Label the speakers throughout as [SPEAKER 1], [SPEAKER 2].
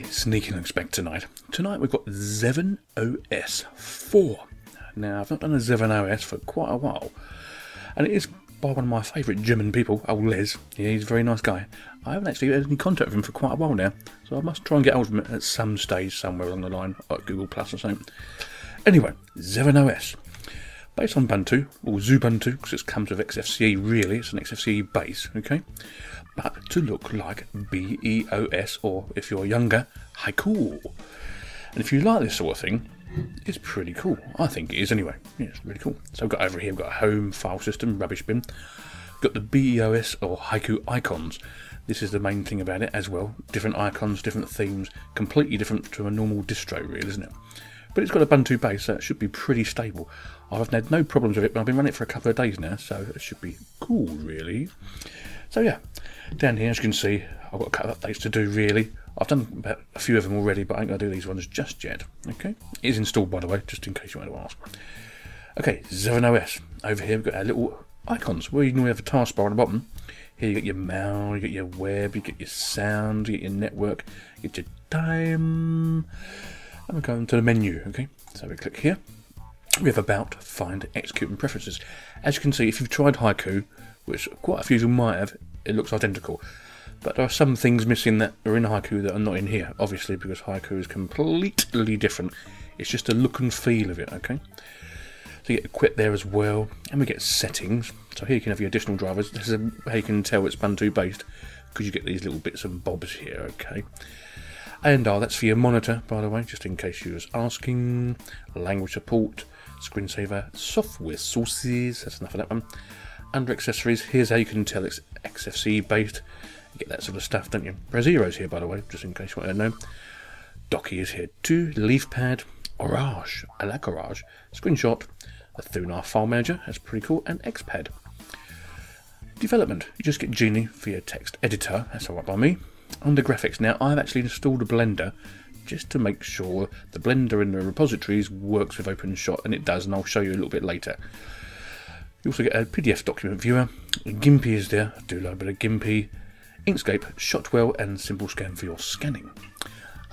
[SPEAKER 1] Sneaky Linux back tonight. Tonight we've got Zeven OS 4. Now, I've not done a Zeven OS for quite a while, and it is by one of my favourite German people, old Les. Yeah, he's a very nice guy. I haven't actually had any contact with him for quite a while now, so I must try and get hold of him at some stage somewhere along the line, like Google Plus or something. Anyway, Zeven OS. Based on Ubuntu, or Xubuntu, because it comes with XFCE really, it's an XFCE base, okay? But to look like BeOS, or if you're younger, Haiku. And if you like this sort of thing, it's pretty cool. I think it is anyway. Yeah, it's really cool. So I've got over here, I've got a home file system, rubbish bin. Got the BeOS or Haiku icons. This is the main thing about it as well. Different icons, different themes, completely different to a normal distro, really, isn't it? But it's got a Ubuntu base, so it should be pretty stable. I've had no problems with it, but I've been running it for a couple of days now, so it should be cool, really. So yeah, down here, as you can see, I've got a couple of updates to do, really. I've done a few of them already, but I ain't to do these ones just yet. Okay, it is installed, by the way, just in case you want to ask. Okay, Zeven OS. Over here, we've got our little icons where you normally have a taskbar on the bottom. Here you get your mail, you get your web, you get your sound, you get your network, you get your time. And we go into the menu, okay? So we click here. We have About, Find, Execute and Preferences. As you can see, if you've tried Haiku, which quite a few of you might have, it looks identical. But there are some things missing that are in Haiku that are not in here, obviously, because Haiku is completely different. It's just the look and feel of it, okay? So you get Equip there as well, and we get Settings. So here you can have your additional drivers. This is how you can tell it's Ubuntu based, because you get these little bits and bobs here, okay? And oh, that's for your monitor, by the way, just in case you was asking. Language support, screensaver, software sources, that's enough of that one. Under accessories, here's how you can tell it's XFC based. You get that sort of stuff, don't you? Razero's here, by the way, just in case you want to know. Docky is here too. Leafpad, Orage, I like Orage. Screenshot, a Thunar file manager, that's pretty cool, and Xpad. Development, you just get Geany for your text editor, that's alright by me. Under graphics, now I've actually installed a Blender just to make sure the Blender in the repositories works with OpenShot, and it does, and I'll show you a little bit later. You also get a PDF document viewer. Gimpy is there. I do like a bit of Gimpy. Inkscape, Shotwell, and Simple Scan for your scanning.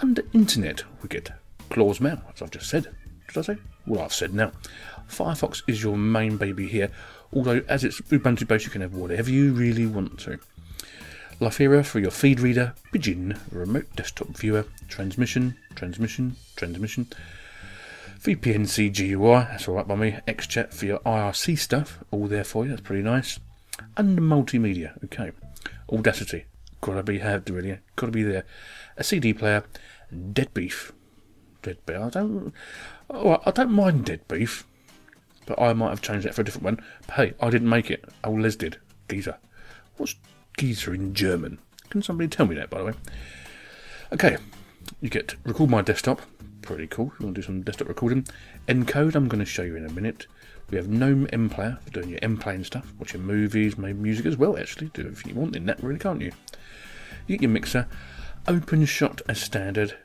[SPEAKER 1] Under Internet, we get Claws Mail, as I've just said. Did I say? Well, I've said now. Firefox is your main baby here, although as it's Ubuntu based, you can have whatever you really want to. Liferea for your feed reader, Pidgin, remote desktop viewer, transmission, transmission, transmission, VPNC GUI, that's alright by me. XChat for your IRC stuff, all there for you, that's pretty nice. And multimedia, okay. Audacity, gotta be had really, gotta be there. A CD player, DeaDBeeF. Dead Beef, I don't, oh, I don't mind DeaDBeeF, but I might have changed that for a different one. But hey, I didn't make it, oh Les did, geezer. What's geezer in German? Can somebody tell me that, by the way? Okay, you get record my desktop, pretty cool. You want to do some desktop recording. Encode, I'm going to show you in a minute. We have GNOME MPlayer for doing your M playing stuff, watching movies, maybe music as well, actually. Do if you want in that, really, can't you? You get your mixer, OpenShot as standard,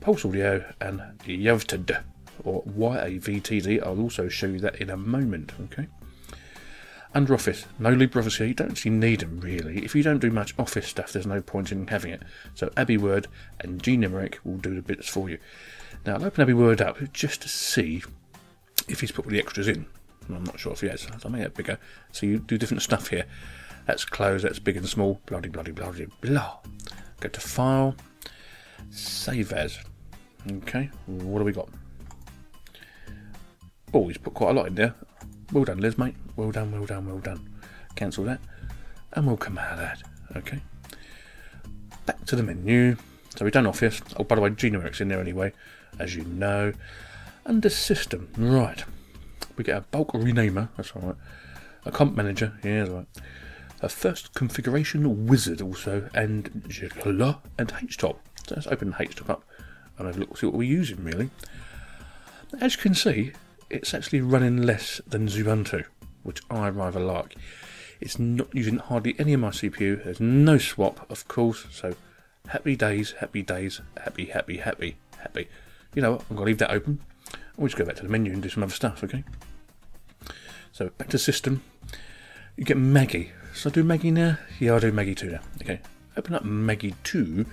[SPEAKER 1] Pulse Audio, and Yavtd, or YAVTD. I'll also show you that in a moment, okay? Under Office, no LibreOffice here. You don't actually need them really. If you don't do much Office stuff, there's no point in having it. So AbiWord and Gnumeric will do the bits for you. Now I'll open AbiWord up just to see if he's put all the extras in. I'm not sure if he has. I'll make it bigger. So you do different stuff here. That's close, that's big and small. Bloody, bloody, bloody, blah. Go to File, Save As. Okay, what do we got? Oh, he's put quite a lot in there. Well done, Liz, mate. Well done, well done, well done. Cancel that. And we'll come out of that. Okay. Back to the menu. So we've done Office. Oh, by the way, Gnumeric's in there anyway, as you know. Under System. Right. We get a bulk renamer. That's all right. A comp manager. Yeah, that's right. A first configuration wizard also. And and HTOP. So let's open HTOP up and have a look see what we're using really. As you can see, it's actually running less than Xubuntu, which I rather like. It's not using hardly any of my CPU. There's no swap, of course. So happy days, happy days, happy, happy, happy, happy. You know what? I'm going to leave that open. We'll just go back to the menu and do some other stuff, okay? So back to system. You get Maggie. So I do Maggie now? Yeah, I do Maggie 2 now. Okay. Open up Maggie 2.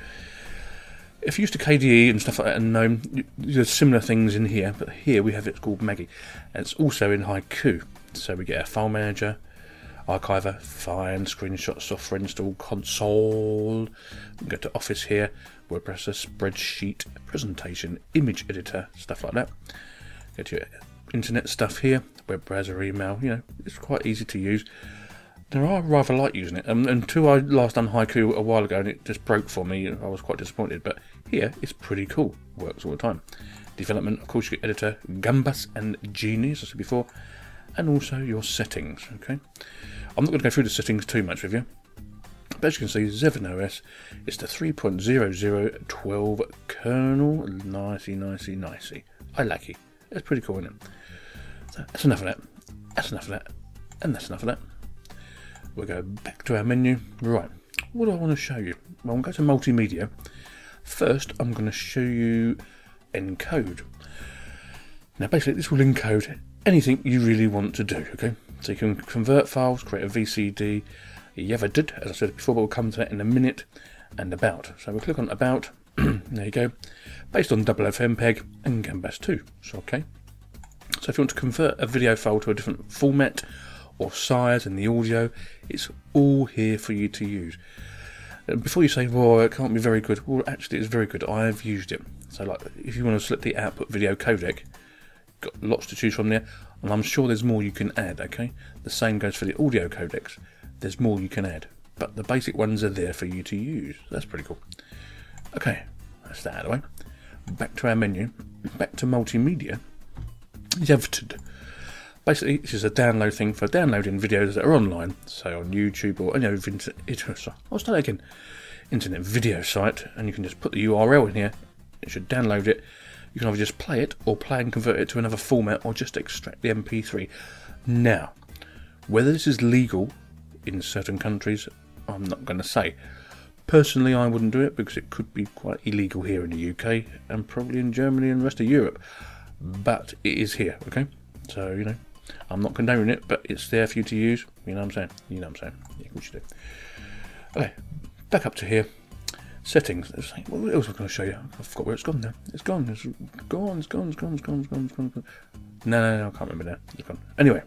[SPEAKER 1] If you're used to KDE and stuff like that and GNOME, y- there's similar things in here, but here we have it called Maggie. And it's also in Haiku. So we get a file manager, archiver, find, screenshot, software install, console. We go to Office here, word processor, spreadsheet, presentation, image editor, stuff like that. Go to your internet stuff here, web browser, email. You know, it's quite easy to use. There are rather like using it. Um, until I last done Haiku a while ago and it just broke for me, I was quite disappointed. But here, it's pretty cool. Works all the time. Development, of course, you get editor, Gambas and Geany, as I said before, and also your settings. Okay, I'm not going to go through the settings too much with you. But as you can see, Zeven OS is the 3.0012 kernel. Nicey, nicey, nicey. I like it. It's pretty cool, isn't it? That's enough of that. That's enough of that. And that's enough of that. We'll go back to our menu. Right, what do I want to show you? Well, I'm going to multimedia. First, I'm going to show you encode. Now, basically, this will encode anything you really want to do, okay? So you can convert files, create a VCD, Yavadid, as I said before, but we'll come to that in a minute, and about. So we'll click on about, there you go, based on FFmpeg and Gambas 2, so okay. So if you want to convert a video file to a different format or size and the audio, it's all here for you to use. Uh, Before you say, well, it can't be very good, well, actually, it's very good. I've used it. So, like, if you want to select the output video codec, got lots to choose from there, and I'm sure there's more you can add, okay? The same goes for the audio codecs. There's more you can add, but the basic ones are there for you to use. That's pretty cool. Okay, that's that out of the way. Back to our menu, back to multimedia. Yevted. Basically, this is a download thing for downloading videos that are online, say on YouTube or any other inter- it, oh, I'll start again. Internet video site, and you can just put the URL in here. It should download it. You can either just play it, or play and convert it to another format, or just extract the MP3. Now, whether this is legal in certain countries, I'm not going to say. Personally, I wouldn't do it because it could be quite illegal here in the UK and probably in Germany and the rest of Europe. But it is here, okay? So, you know, I'm not condoning it, but it's there for you to use. You know what I'm saying? You know what I'm saying? Yeah, of course you do. Okay, back up to here. Settings. What else was I going to show you? I forgot where it's gone now. It's gone. It's gone. It's gone. It's gone. It's gone. It's gone. It's gone. It's gone. No, no, no. I can't remember now. It's gone. Anyway.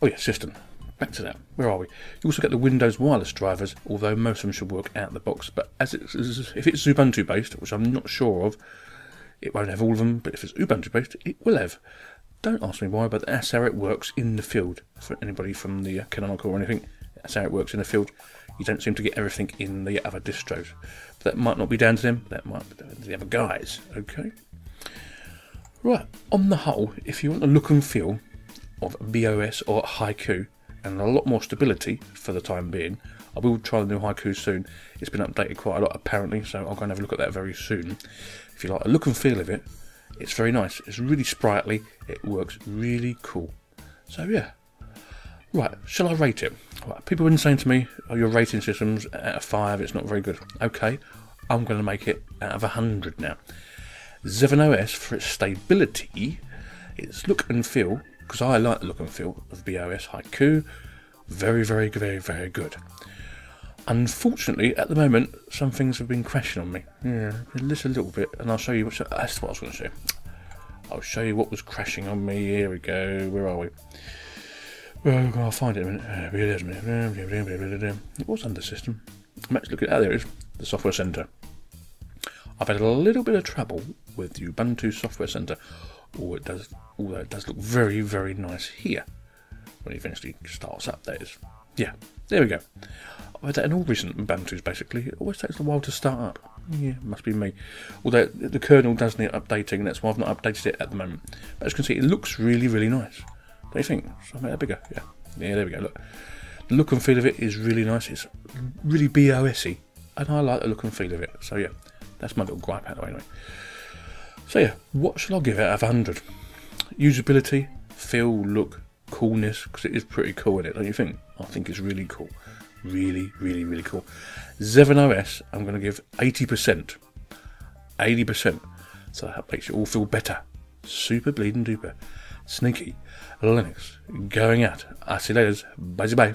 [SPEAKER 1] Oh yeah, system. Back to that. Where are we? You also get the Windows wireless drivers, although most of them should work out of the box. But as it's, if it's Ubuntu based, which I'm not sure of, it won't have all of them. But if it's Ubuntu based, it will have. Don't ask me why, but that's how it works in the field. For anybody from the Canonical or anything, that's how it works in the field. You don't seem to get everything in the other distros. But That might not be down to them. That might be down to the other guys. Okay. Right. On the whole, if you want the look and feel of BeOS or Haiku and a lot more stability for the time being, I will try the new Haiku soon. It's been updated quite a lot apparently, so I'll go and have a look at that very soon. If you like the look and feel of it, it's very nice. It's really sprightly. It works really cool. So yeah. Right, shall I rate it? Right, people have been saying to me, oh, your rating system's out of 5, it's not very good. Okay, I'm going to make it out of 100 now. Zeven OS, for its stability, its look and feel, because I like the look and feel of BeOS Haiku, very, very, very, very good. Unfortunately, at the moment, some things have been crashing on me. Yeah, just a little bit, and I'll show you. What, that's what I was going to show. I'll show you what was crashing on me. Here we go. Where are we? Well, I'll find it in a minute. It was under system. I'm actually looking. Ah, there it is. The software center. I've had a little bit of trouble with Ubuntu Software Center. Oh, it does. Although it does look very, very nice here when it eventually starts up. That is. Yeah, there we go. In all recent Ubuntu's basically. It always takes a while to start up. Yeah, must be me. Although the kernel does need updating, that's why I've not updated it at the moment. But as you can see, it looks really, really nice. Don't you think? So I make that bigger. Yeah. Yeah, there we go. Look. The look and feel of it is really nice. It's really BOSy. And I like the look and feel of it. So yeah, that's my little gripe out of the way anyway. So yeah, what should I give it out of 100? Usability, feel, look, coolness, because it is pretty cool in it, don't you think? I think it's really cool. Really, really, really cool. Zeven OS, I'm going to give 80%. 80%. So that makes you all feel better. Super bleeding duper. Sneaky. Linux. Going out. I'll see you later. Bye
[SPEAKER 2] bye.